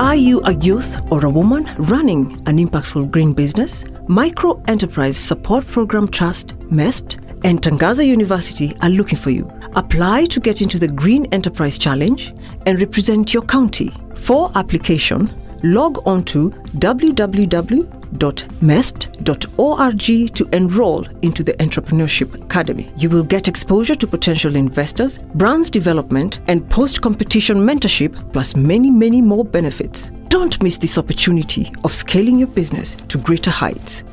Are you a youth or a woman running an impactful green business? Micro Enterprise Support Program Trust, MESPT, and Tangaza University are looking for you. Apply to get into the Green Enterprise Challenge and represent your county. For application, log on to www.mespt.org to enroll into the Entrepreneurship Academy. You will get exposure to potential investors, brands development, and post competition mentorship, plus many, many more benefits. Don't miss this opportunity of scaling your business to greater heights.